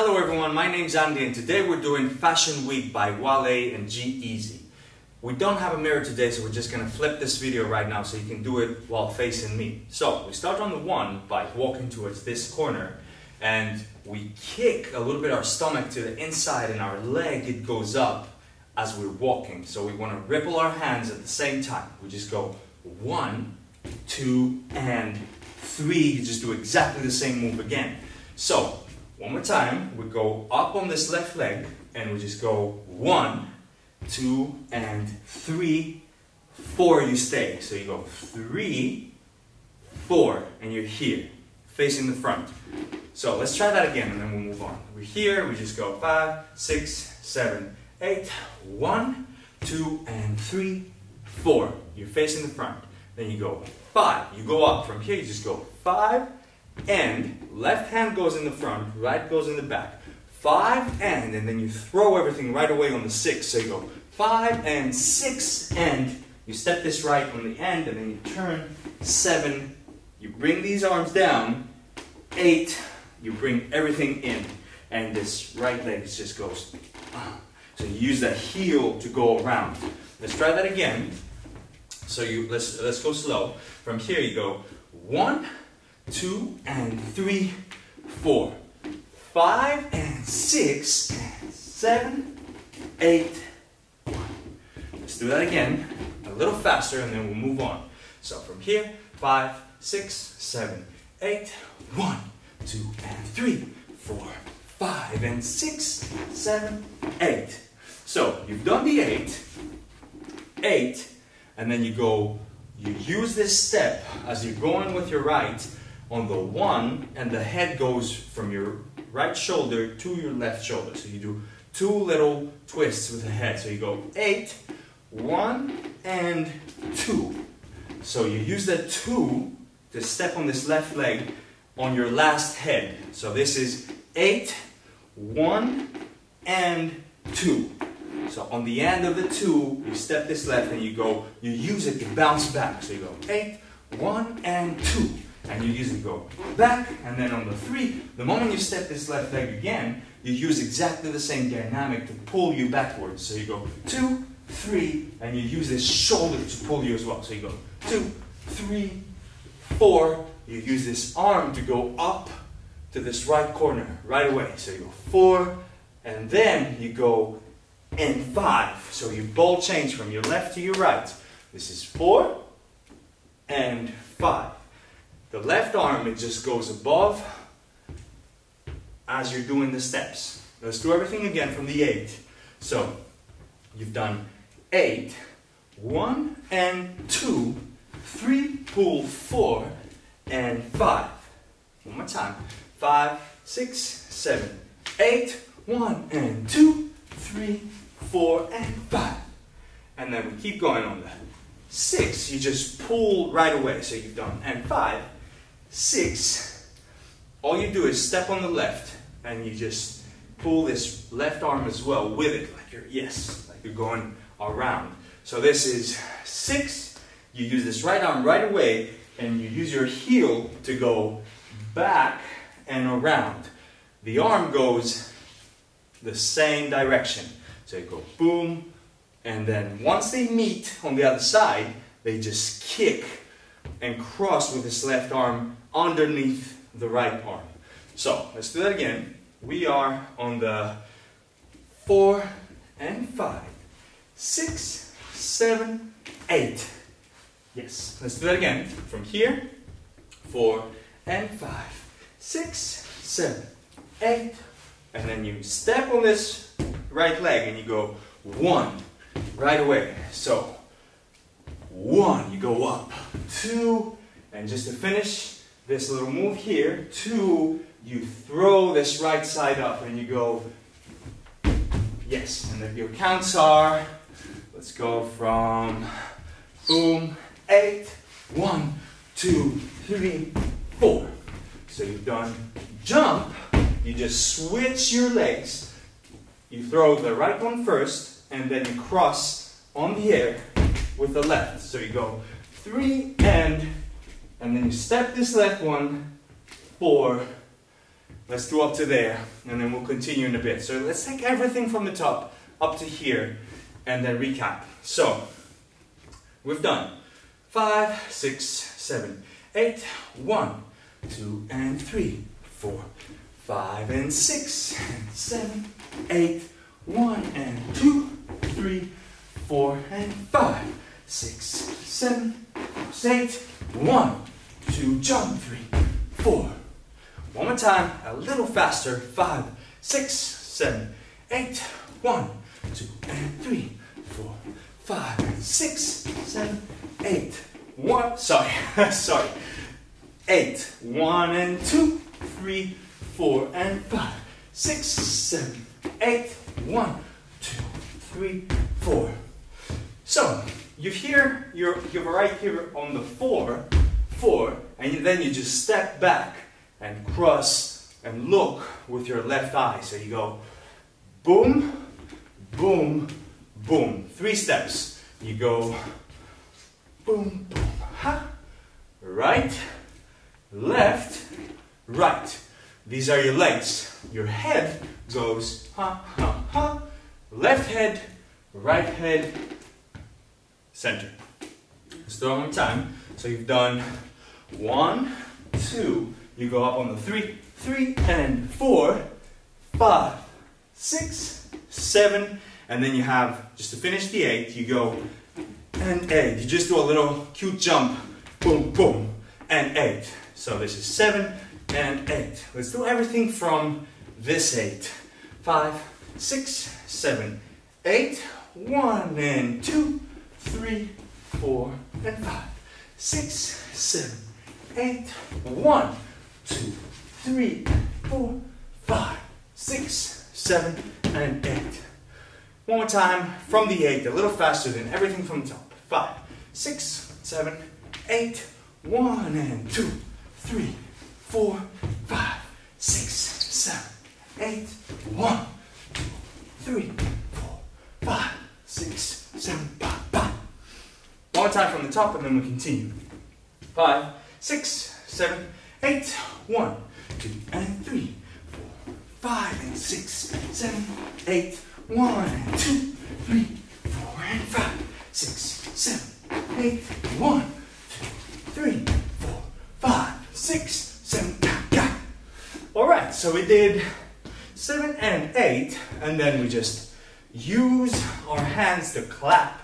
Hello everyone, my name's Andi and today we're doing Fashion Week by Wale and G-Eazy. We don't have a mirror today so we're just going to flip this video right now so you can do it while facing me. So we start on the one by walking towards this corner and we kick a little bit our stomach to the inside and our leg it goes up as we're walking. So we want to ripple our hands at the same time. We just go one, two, and three. You just do exactly the same move again. So one more time, we go up on this left leg and we just go one, two, and three, four, you stay. So you go three, four, and you're here, facing the front. So let's try that again and then we'll move on. We're here, we just go five, six, seven, eight, one, two, and three, four. You're facing the front. Then you go five. You go up. From here, you just go five, and left hand goes in the front, right goes in the back. Five and, and then you throw everything right away on the six. So you go five and six and you step this right on the end and then you turn seven. You bring these arms down. Eight. You bring everything in. And this right leg just goes. Ah. So you use that heel to go around. Let's try that again. So you let's let's go slow. From here you go one, two, and three, four, five, and six, and seven, eight, one. Let's do that again, a little faster, and then we'll move on. So from here, five, six, seven, eight, one, two, and three, four, five, and six, seven, eight. So you've done the eight, eight, and then you go, you use this step as you're going with your right on the one, and the head goes from your right shoulder to your left shoulder. So you do two little twists with the head. So you go eight, one, and two. So you use that two to step on this left leg on your last head. So this is eight, one, and two. So on the end of the two, you step this left and you go, you use it to bounce back. So you go eight, one, and two. And you usually go back, and then on the three, the moment you step this left leg again, you use exactly the same dynamic to pull you backwards. So you go two, three, and you use this shoulder to pull you as well. So you go two, three, four. You use this arm to go up to this right corner right away. So you go four, and then you go and five. So you ball change from your left to your right. This is four and five. The left arm, it just goes above as you're doing the steps. Let's do everything again from the eight. So you've done eight, one and two, three, pull, four, and five. One more time. Five, six, seven, eight, one and two, three, four, and five. And then we keep going on that. Six, you just pull right away. So you've done, and five, six, all you do is step on the left and you just pull this left arm as well with it, like you're, yes, like you're going around. So this is six, you use this right arm right away and you use your heel to go back and around. The arm goes the same direction. So you go boom, and then once they meet on the other side, they just kick and cross with his left arm underneath the right arm. So let's do that again. We are on the four and five, six, seven, eight. Yes, let's do that again. From here, four and five, six, seven, eight, and then you step on this right leg and you go one right away. So one, you go up, two, and just to finish this little move here, two, you throw this right side up and you go, yes, and then your counts are, let's go from boom, eight, one, two, three, four. So you've done jump, you just switch your legs you throw the right one first, and then you cross on the air with the left. So you go three and, and then you step this left one, four, Let's do up to there, and then we'll continue in a bit. So let's take everything from the top up to here, and then recap. So, we've done five, six, seven, eight, one, two, and three, four, five, and six, and seven, eight, one, and two, three, four, and five, six, seven, eight, one, two, jump, three, four. One more time, a little faster. Five, six, seven, eight, one, two, and three, four, five, six, seven, eight, one. Sorry, sorry. Eight, one and two, three, four and five, six, seven, eight, one, two, three, four. So you hear you're you're right here on the four, four, and then you just step back and cross and look with your left eye. So you go boom, boom, boom. Three steps. You go boom, boom, ha, right, left, right. These are your legs. Your head goes ha, ha, ha, left head, right head, center. Let's do one more time. So you've done one, two, you go up on the three, three and four, five, six, seven, and then you have, just to finish the eight, you go and eight. You just do a little cute jump, boom, boom, and eight. So this is seven and eight. Let's do everything from this eight. Five, six, seven, eight, one and two, three, four, and five, six, seven, eight, one, two, three, four, five, six, seven, and eight. One more time from the eight, a little faster than everything from the top. Five, six, seven, eight, one, and two, three, four, five, six, seven, eight, one, two, three, four, five, six, seven, five, five. One more time from the top, and then we continue. Five, six, seven, eight, one, two, and three, four, five, and six, seven, eight, one, and two, three, four, and five, six, seven, eight, one, two, three, four, five, six, seven, ga. All right, so we did seven and eight, and then we just use our hands to clap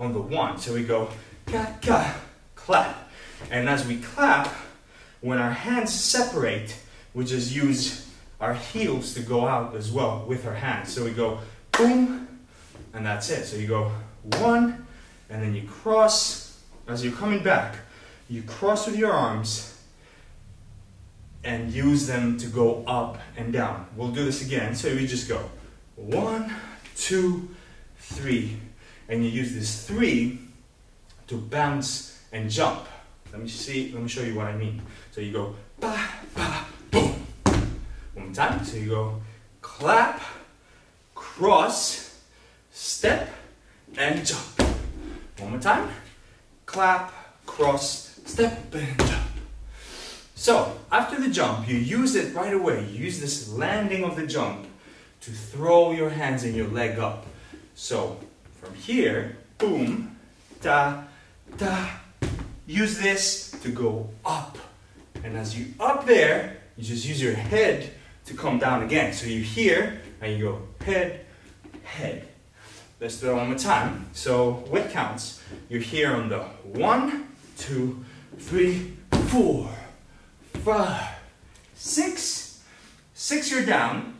on the one. So we go ga, ga, clap. And as we clap, when our hands separate, we just use our heels to go out as well with our hands. So we go boom, and that's it. So you go one, and then you cross. As you're coming back, you cross with your arms and use them to go up and down. We'll do this again. So we just go one, two, three, and you use this three to bounce and jump. Let me see, let me show you what I mean. So you go ba, ba, boom. One more time. So you go clap, cross, step, and jump. One more time. Clap, cross, step, and jump. So after the jump, you use it right away. You use this landing of the jump to throw your hands and your leg up. So from here, boom, da, use this to go up. And as you up there, you just use your head to come down again. So you here and you go head, head. Let's do it one more time. So with counts, you're here on the one, two, three, four, five, six. Six, you're down.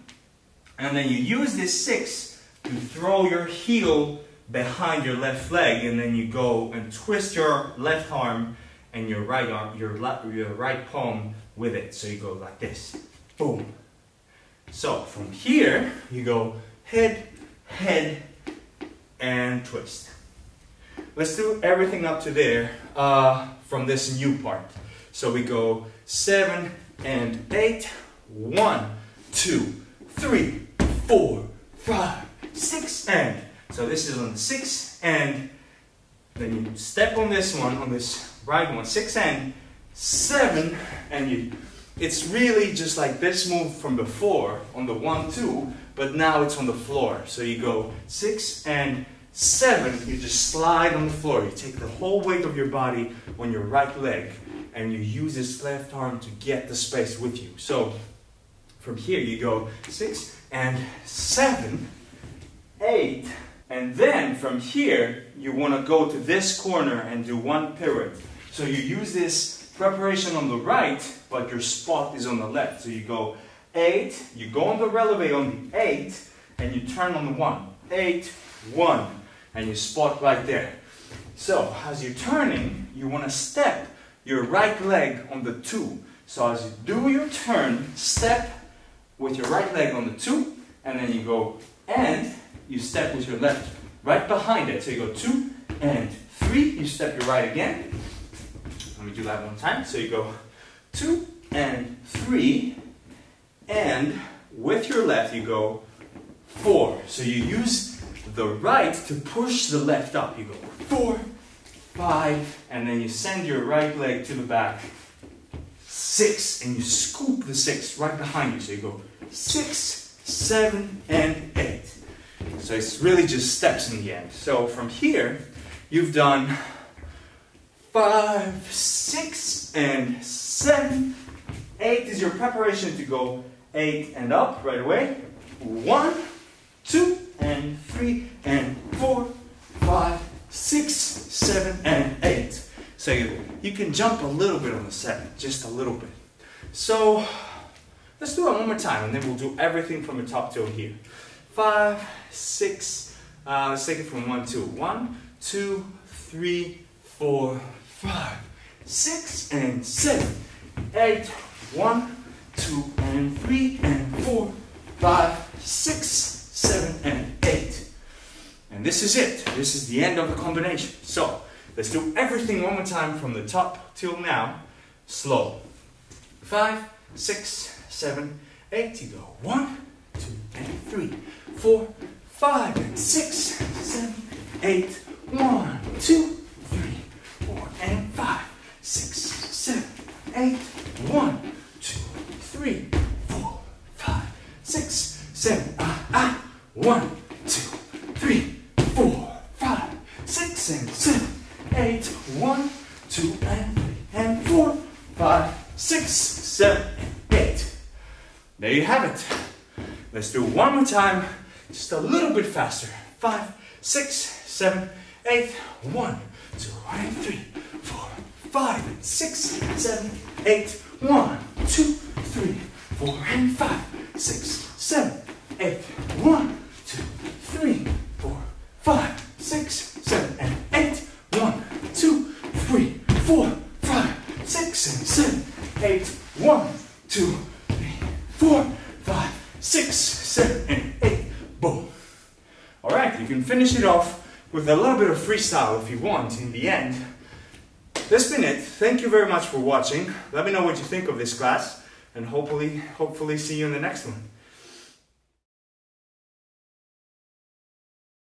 And then you use this six to throw your heel behind your left leg and then you go and twist your left arm and your right arm, your, your right palm with it. So you go like this, boom. So from here, you go head, head, and twist. Let's do everything up to there uh, from this new part. So we go seven and eight, one, two, three, four, five, six, and so this is on the six and then you step on this one, on this right one, six and seven, and you it's really just like this move from before on the one, two, but now it's on the floor. So you go six and seven, you just slide on the floor. You take the whole weight of your body on your right leg and you use this left arm to get the space with you. So from here you go six and seven, eight, and then from here you want to go to this corner and do one pirouette. So you use this preparation on the right, but your spot is on the left. So you go eight, you go on the releve on the eight, and you turn on the one. Eight, one, and you spot right there. So as you're turning, you want to step your right leg on the two. So as you do your turn, step with your right leg on the two, and then you go and you step with your left right behind it. So you go two and three, you step your right again, let me do that one time. So you go two and three, and with your left you go four. So you use the right to push the left up. You go four, five, and then you send your right leg to the back. Six, and you scoop the six right behind you. So you go six, seven, and eight. So it's really just steps in the end. So from here, you've done five, six, and seven. Eight is your preparation to go eight and up right away. One, two, and three, and four, five, six, seven, and eight. So you, you can jump a little bit on the seven, just a little bit. So let's do it one more time, and then we'll do everything from the top till here. Five, six, uh, let's take it from one, two. One, two, three, four, five, six, and seven, eight, one, two, and three, and four, five, six, seven, and eight. And this is it. This is the end of the combination. So, let's do everything one more time from the top till now, slow. Five, six, seven, eight. You go one, two, and three, four, five, and six, seven, eight, one, two, four, and five, six, seven, eight, one, two, three, four, five, six, seven, ah, ah, one, two, three, four, five, six, and seven, eight, one, two, and three, and four, five, six, seven, eight. There you have it. Let's do one more time, just a little bit faster. Five, six, seven, eight, one, two, and three, four, five, six, seven, eight, one, two, three, four, and five, six, seven, eight, one, two, three, four, five, six, seven, and eight, one, two, three, four, five, six, and seven, eight, one, two, three, four, five, six, seven, and eight. Boom. All right, you can finish it off with a little bit of freestyle if you want in the end. That's been it. Thank you very much for watching. Let me know what you think of this class and hopefully, hopefully see you in the next one.